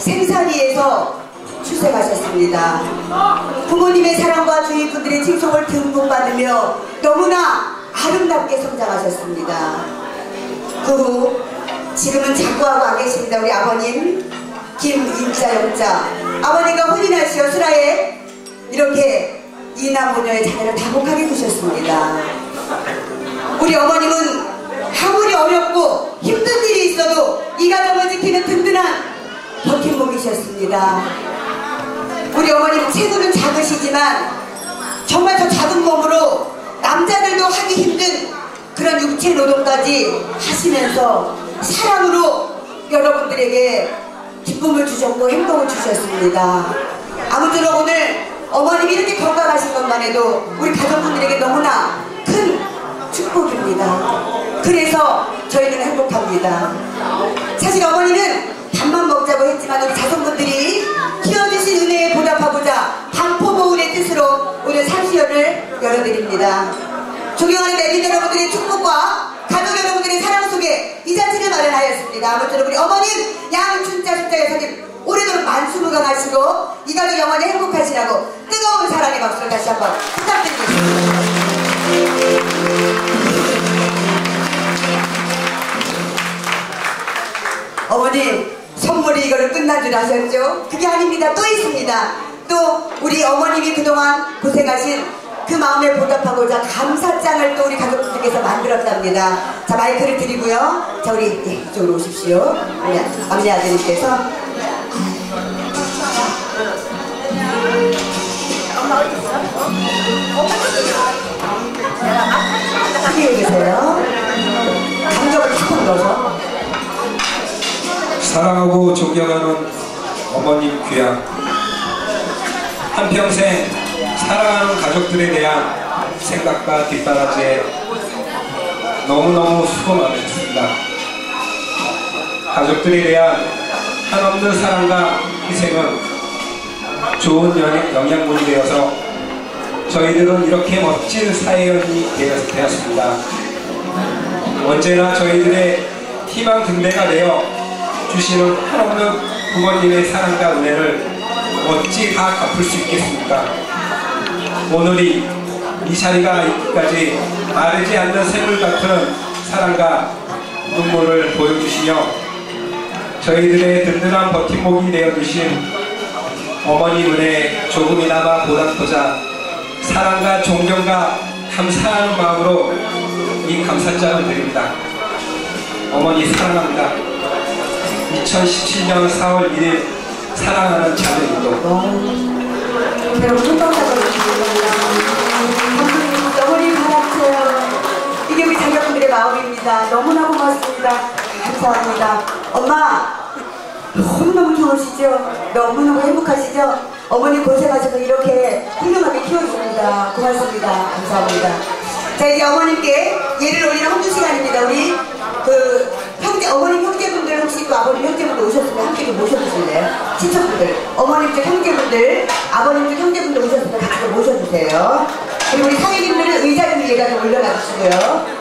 생사리에서 출생하셨습니다. 부모님의 사랑과 주위 분들의 칭송을 듬뿍 받으며 너무나 아름답게 성장하셨습니다. 그 후 지금은 작고하고 안 계십니다. 우리 아버님 김인자 영자 아버님과 혼인하시어 수라에 이렇게 이남모녀의 자녀를 다복하게 두셨습니다. 우리 어머님은 아무리 어렵고 힘든 일이 있어도 이 가정을 지키는 든든한 버팀목이셨습니다. 우리 어머님 체구는 작으시지만 정말 저 작은 몸으로 남자들도 하기 힘든 그런 육체 노동까지 하시면서 사랑으로 여러분들에게 기쁨을 주셨고 행복을 주셨습니다. 아무쪼록 오늘 어머님이 이렇게 건강하신 것만 해도 우리 가족분들에게 너무나 큰 축복입니다. 그래서 저희는 행복합니다. 사실 어머니는 열어드립니다. 존경하는 내빈 여러분들의 축복과 가족 여러분들의 사랑 속에 이 자체를 마련하였습니다. 아무쪼록 우리 어머님 양춘자 숫자 여사님 오래도록 만수무강하시고 이 가족 영원히 행복하시라고 뜨거운 사랑의 박수를 다시 한번 부탁드리겠습니다. 어머니 선물이 이거를 끝난 줄 아셨죠? 그게 아닙니다. 또 있습니다. 또 우리 어머님이 그동안 고생하신 그 마음에 보답하고자 감사장을 또 우리 가족분들께서 만들었답니다. 자 마이크를 드리고요. 자 우리 예, 이쪽으로 오십시오. 우리 막내 아드님께서 크게 읽으세요. 감정을 탁 넣어서 사랑하고 존경하는 어머님 귀향 한평생 사랑하는 가족들에 대한 생각과 뒷바라지에 너무너무 수고 많으셨습니다. 가족들에 대한 한없는 사랑과 희생은 좋은 영양분이 되어서 저희들은 이렇게 멋진 사회연이 되었습니다. 언제나 저희들의 희망 등대가 되어 주시는 한없는 부모님의 사랑과 은혜를 어찌 다 갚을 수 있겠습니까? 오늘이 이 자리가 있기까지 마르지 않는 샘물 같은 사랑과 눈물을 보여주시며 저희들의 든든한 버팀목이 되어주신 어머니 은혜에 조금이나마 보답하자 사랑과 존경과 감사하는 마음으로 이 감사장을 드립니다. 어머니 사랑합니다. 2017년 4월 1일 사랑하는 자녀입니다. 여러분 손동작으로 감독님 어머니 바라세요. 이게 우리 자녀분들의 마음입니다. 너무나 고맙습니다. 감사합니다. 엄마 너무너무 좋으시죠? 너무너무 행복하시죠? 어머니 고생하셔서 이렇게 훌륭하게 키워줍니다. 고맙습니다. 감사합니다. 자 이제 어머님께 예를 올리는 헌주 시간입니다. 우리 그 형제 어머님 형제분들 혹시 또 아버님 형제분들 오셨으면 함께 좀 모셔주실래요? 친척분들 어머님 쪽 형제분들 아버님 쪽 형제분들 오셨으면 주세요. 그리고 우리 사회님들은 의자 좀 위에다 좀 올려놔 주시고요.